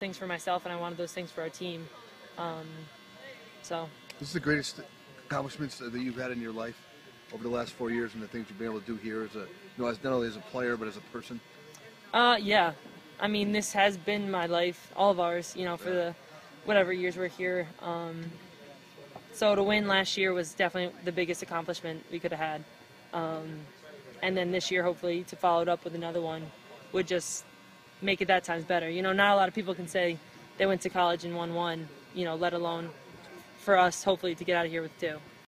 things for myself, and I wanted those things for our team. Um, so This is the greatest accomplishments that you've had in your life over the last four years, and the things you've been able to do here as a, you know, as not only as a player but as a person. Uh, yeah. I mean, this has been my life, all of ours, you know, for the whatever years we're here. Um, so to win last year was definitely the biggest accomplishment we could have had. Um, and then this year, hopefully, to follow it up with another one would just make it that times better. You know, not a lot of people can say they went to college and won one, you know, let alone for us, hopefully, to get out of here with two.